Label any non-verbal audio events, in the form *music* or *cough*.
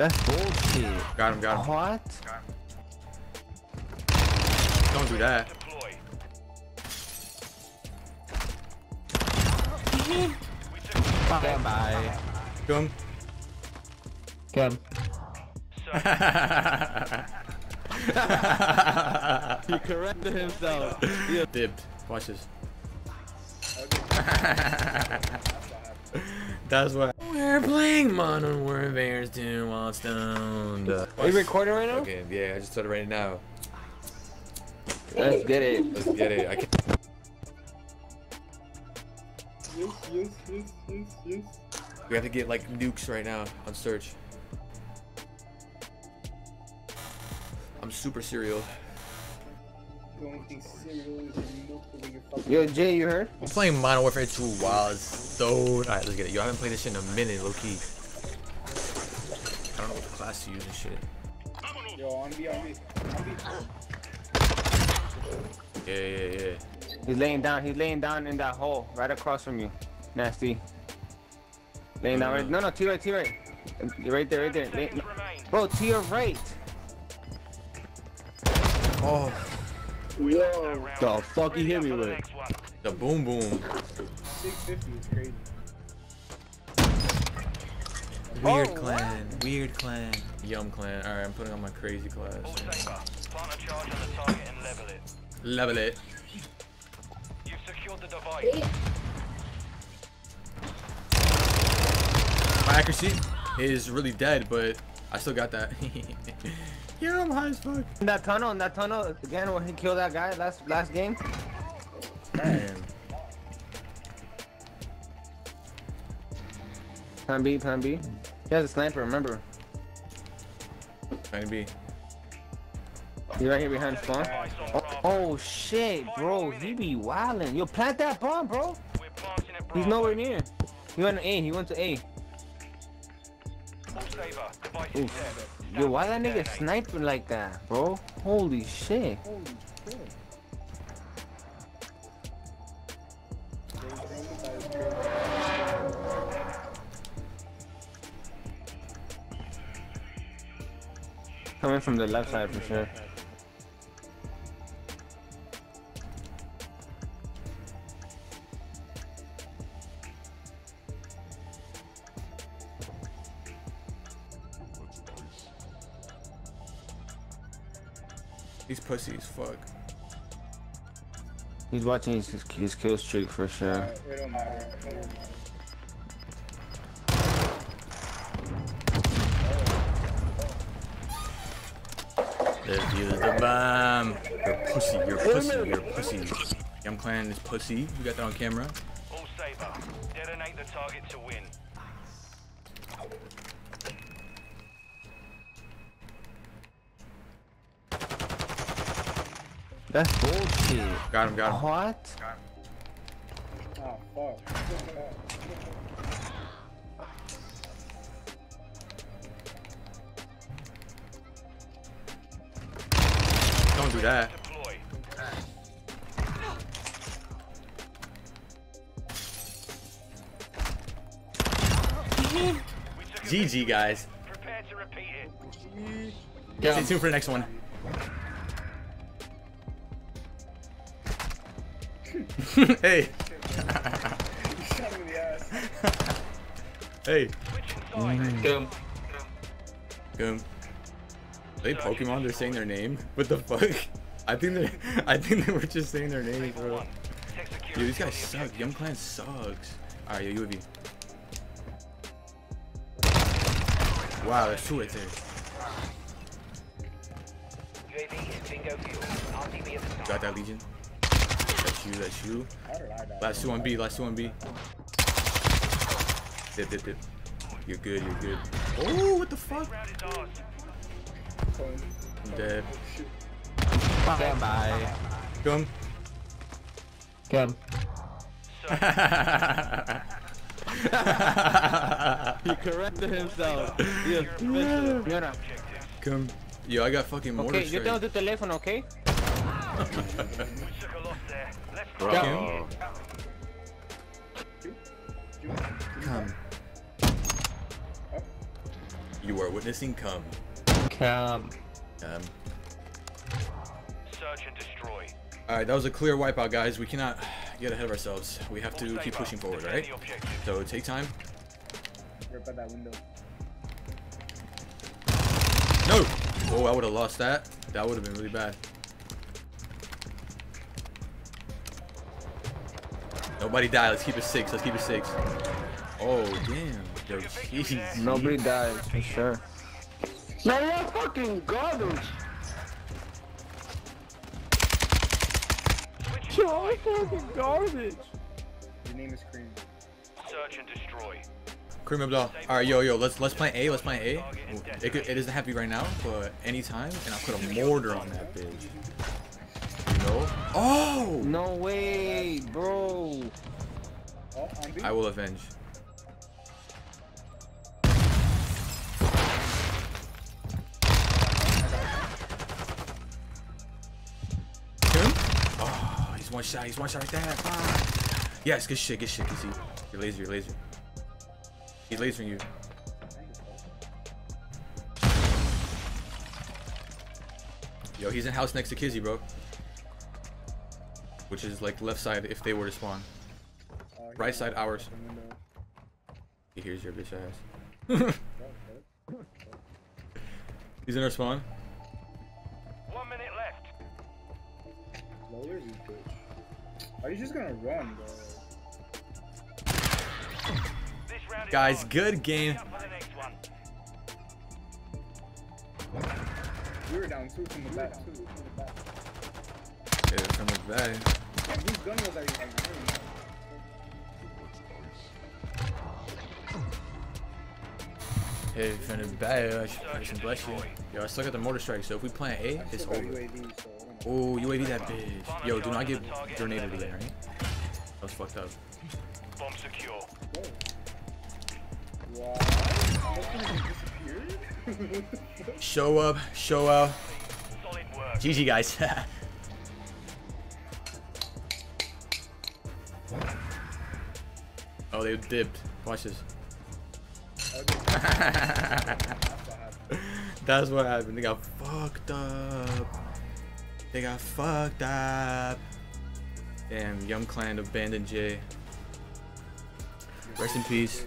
That's bullshit. Got him, got him. What? Don't do that. Bye. by. Come. Come. *laughs* He corrected himself. Yeah. Dipped. Watch this. *laughs* That's what we're playing Modern Warfare 2 while stoned. Are you recording right now? Okay, yeah, I just started right now. Let's get it. Let's get it. I can Yes, yes, yes, yes, yes. We have to get like nukes right now on search. I'm super serial. Yo, Jay, you heard? I'm playing Modern Warfare 2 while it's stoned. Alright, let's get it. Yo, I haven't played this shit in a minute, low key. I don't know what the class to use and shit. Yo, on B, on B. On B. Yeah, yeah, yeah. He's laying down. He's laying down in that hole right across from you. Nasty. Laying down right. Mm. No, no, to your right, to your right. You're right there, right there. Lay, Seconds bro, to your right. Oh, Yo, The fuck he hit me with? the boom boom. 650 is crazy. Weird Oh, clan, weird clan. Yum clan. Alright, I'm putting on my crazy class. All safer. A charge on the target and level it. Level it. You've secured the device. My accuracy is really dead, but I still got that. *laughs* yeah, I'm high as fuck. In that tunnel, in that tunnel again when he killed that guy last last game. Damn. Plan B, plan B. He has a sniper, remember. Trying B. be. He's right here behind spawn. Oh, oh shit, bro. He be wildin'. Yo, plant that bomb, bro. We're planting at He's nowhere near. He went to A. He went to A. All safer. Device is Oof. Yo, why that nigga sniping like that, bro? Holy shit. Coming from the left side for sure. These pussies, fuck. He's watching his, his kill streak for sure. Alright, It don't matter. It don't matter. Let's use the bomb. You're a pussy, you're pussy, you're a pussy. Yum clan is pussy. We got that on camera. All safer. Detonate the target to win. That's bullshit. Got him, got him. What? Oh, fuck. Don't do that. *laughs* Deploy. We took a GG, guys. Prepare to repeat it. Stay tuned for the next one. *laughs* hey, You shot him in the ass. hey. Boom. Are they Pokemon? They're saying their name. What the fuck? I think they, I think they were just saying their names, Safer bro. one. Check security Dude, these guys suck. Young Clan sucks. Alright, yo, UAV. Wow, there's two right there. UAV is bingo fuel. RTB at the Got that Legion. That's you, that's you. How did I? Last two on B, last two on B. Dip, dip, dip. You're good, you're good. Oh, what the fuck? Round is ours. I'm dead. Stand by. Come. Come. *laughs* He corrected himself. Yeah. Objective. Come. Yo, I got fucking mortar Okay, yo tengo strike. tu teléfono, okay? Bro. go. Come. You are witnessing come. Come. Um, Search and destroy. all right, that was a clear wipeout, guys. We cannot get ahead of ourselves. We have to keep pushing forward, all right? So take time. Right by that window. No! Oh, I would have lost that. That would have been really bad. Nobody die. Let's keep it six. Let's keep it six. Oh, damn. Yo, jeez. Nobody dies for sure. Man, you're fucking garbage. Switch You're fucking garbage. Your name is Cream. Search and destroy. Cream Abdul. All right, yo, yo. Let's let's play A. Let's play A. It, could, it doesn't have to be right now, but anytime, and I'll put a mortar on that bitch. You? Oh! No way, bro. On B. I will avenge. Him? Oh, he's one shot. He's one shot right there. Ah. Yes, good shit. Good shit. Good shit. You're laser. You're laser. He's lasering you. Yo, he's in house next to Kizzy, bro. Which is like left side if they were to spawn. Uh, Right side, ours. He hears your bitch ass. *laughs* *laughs* He's in our spawn. One minute left. Lowers you bitch. Are you just gonna run, bro? This round is Guys, on. good game. Up for the next one. We were down two from the back too. From the back. Yeah, from the whose gun was you had? Hey, and bless you. Yo, I still got the mortar strike, so if we plant A, it's over. I. Oh, UAV that bitch. Yo, do not get grenaded again, right? That was fucked up. Bomb secure. Show up, show out. GG, guys. Oh, they dipped. Watch this. *laughs* That's what happened. They got fucked up. They got fucked up. Damn, Yum Clan abandoned Jay. Rest in peace.